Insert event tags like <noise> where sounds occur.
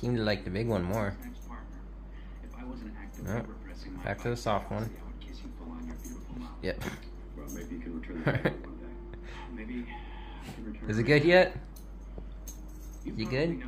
Seemed to like the big one more. Oh, back to the soft one. Yep. <laughs> Is it good yet? You good?